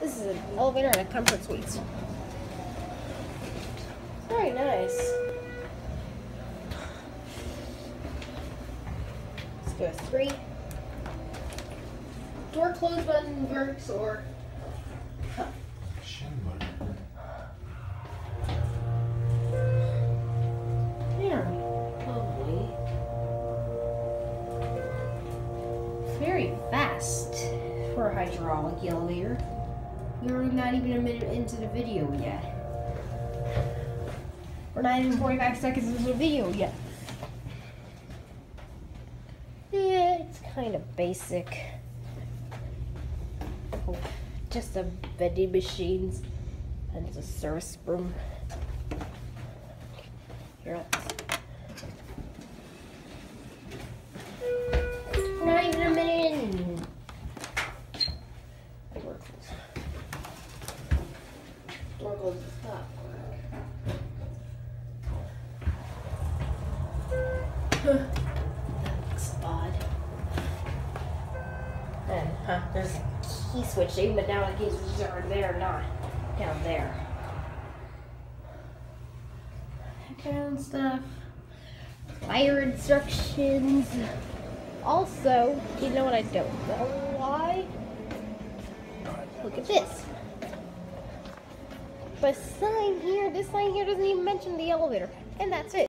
This is an elevator and a comfort suite. Very nice. Let's go with three. Door close button works or button. Lovely. Very fast for a hydraulic elevator. We're not even a minute into the video yet. We're not even 45 seconds into the video yet. Yeah, it's kind of basic. Oh, just a vending machines and a service room. Here, Is that looks odd. And huh, there's a key switch, but now the key switches are there, not down there. Background stuff. Fire instructions. Also, you know what I don't know why? Look at this. But sign here, this sign here doesn't even mention the elevator. And that's it.